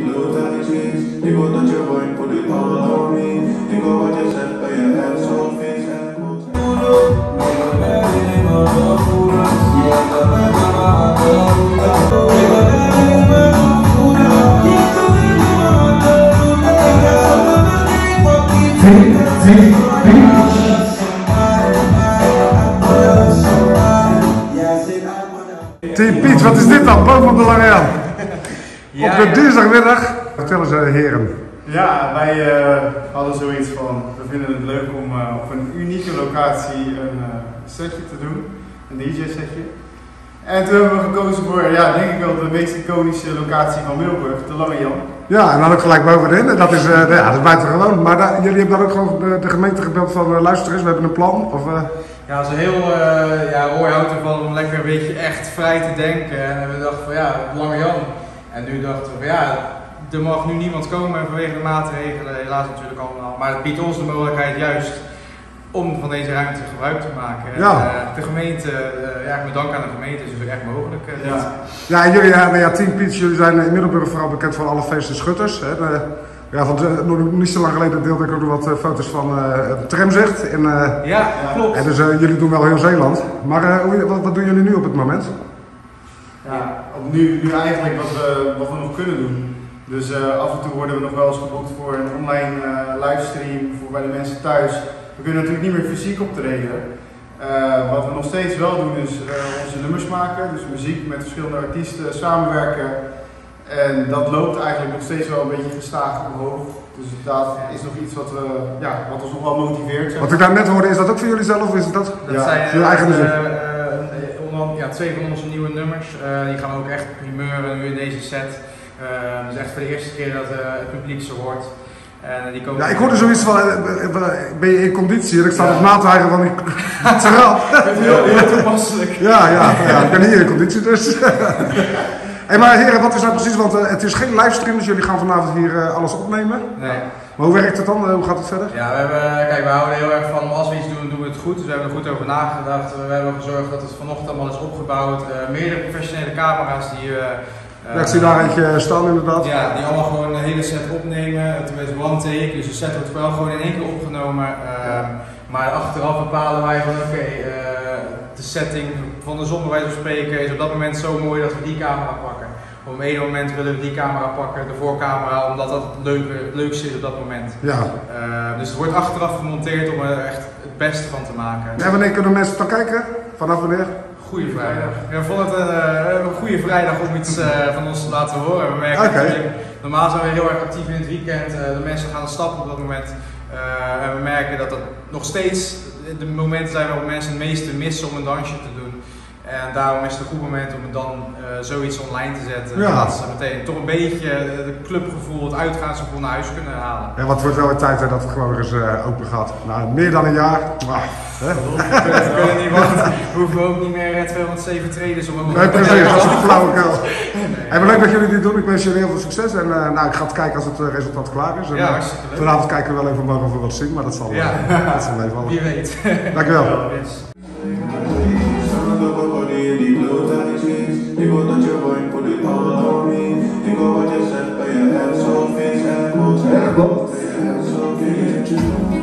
die bloedhuisjes. Ik wil dat je wine, put it all on me. Ik hoor wat je zegt bij je ass zo vies en goed. Team Piet, wat is dit dan? Boven op de Lange Jan. Ja, op de ja. dinsdagmiddag. Vertel eens, eh, heren. Ja, wij eh, hadden zoiets van, we vinden het leuk om eh, op een unieke locatie een eh, setje te doen, een DJ-setje. En toen hebben we gekozen voor, ja, denk ik wel de meest iconische locatie van Middelburg, de Lange Jan. Ja, en dan ook gelijk bovenin. En Dat is, eh, ja, dat is buitengewoon. Maar daar- jullie hebben dan ook gewoon de, de gemeente gebeld van uh, luister eens, we hebben een plan. Of, eh, Ja, is heel, eh ja, Roy houdt ervan om lekker een beetje echt vrij te denken. En we dachten van ja, Lange Jan. En nu dachten we van ja, er mag nu niemand komen vanwege de maatregelen, helaas natuurlijk allemaal. Maar het biedt ons de mogelijkheid juist om van deze ruimte gebruik te maken. En, Ja. eh, de gemeente, eh, ja, met dank aan de gemeente is het ook echt mogelijk. eh, dit. ja, en jullie, ja, nou ja, Team Piet, jullie zijn in Middelburg vooral bekend van alle feesten schutters. Hè. De- ja, van, nog niet zo lang geleden deelde ik ook nog wat foto's van eh het tramzicht. In, eh, Ja, klopt. en dus jullie doen wel heel Zeeland. Maar eh, wat doen jullie nu op het moment? Ja, op nu, nu eigenlijk wat we, wat we nog kunnen doen. Dus eh, af en toe worden we nog wel eens geboekt voor een online eh, livestream voor bij de mensen thuis. We kunnen natuurlijk niet meer fysiek optreden. Eh, wat we nog steeds wel doen is eh, onze nummers maken, dus muziek met verschillende artiesten samenwerken. En dat loopt eigenlijk nog steeds wel een beetje gestaag omhoog. Dus dat is nog iets wat, we, ja, wat ons nog wel motiveert. zeg Wat ik daar net hoorde, is dat ook voor jullie zelf of is het dat? Dat Ja, zijn eigen muziek. Twee van onze nieuwe nummers. Eh, die gaan we ook echt primeuren nu in deze set. Eh, dus echt voor de eerste keer dat eh, het publiek ze hoort. En die komen Ja, ik hoorde zoiets van, ben je in conditie? En ik sta Ja. nog na te van die trap. heel, heel toepasselijk. Ja, ja, ja, ik ben hier in conditie dus. hey, maar heren, wat is nou precies, want het is geen livestream, dus jullie gaan vanavond hier alles opnemen. Nee. Maar hoe werkt het dan? Eh, hoe gaat het verder? Ja, we, hebben, kijk, we houden heel erg van als we iets doen, doen we het goed. Dus we hebben er goed over nagedacht. We hebben gezorgd dat het vanochtend allemaal is opgebouwd. Eh, meerdere professionele camera's die. eh, eh, Ja, ik zie daar eentje staan inderdaad. Ja, die allemaal gewoon een hele set opnemen. Het is one take, dus de set wordt wel gewoon in één keer opgenomen. Ehm, maar achteraf bepalen wij van oké, eh, de setting van de zon bij wijze van spreken is op dat moment zo mooi dat we die camera pakken. Op een ene moment willen we die camera pakken, de voorcamera, omdat dat het, leuke, het leukste is op dat moment. Ja. Ehm, dus het wordt achteraf gemonteerd om er echt het beste van te maken. En wanneer kunnen mensen dan kijken? Vanaf wanneer? Goeie vrijdag. Ja, we vonden het een, eh, een goede vrijdag om iets eh, van ons te laten horen. We merken natuurlijk, normaal zijn we heel erg actief in het weekend. eh, de mensen gaan stappen op dat moment. Eh, en we merken dat dat nog steeds de momenten zijn waarop mensen het meeste missen om een dansje te doen. En daarom is het een goed moment om dan eh, zoiets online te zetten. Ja. Dat ze meteen toch een beetje eh, het clubgevoel, het uitgaansgevoel naar huis kunnen halen. Ja, wat wordt wel weer tijd hè, dat het gewoon eens eh, open gaat. Nou, meer dan een jaar. Maar, hè? We kunnen, niet wachten. We hoeven ook niet meer eh, 207 traders om Nee, precies, dat is een flauwekul. Maar leuk dat jullie dit doen. Ik wens jullie heel veel succes. En eh, nou, ik ga het kijken als het eh, resultaat klaar is. En, Ja, eh, hartstikke leuk. vanavond kijken we wel even morgen of we wat zien, maar dat zal, Ja. eh, dat zal meevallen. Wie weet. Dankjewel. people that you're going put it all on me. You go yourself, but your hands on face, elbows, elbows, hands on.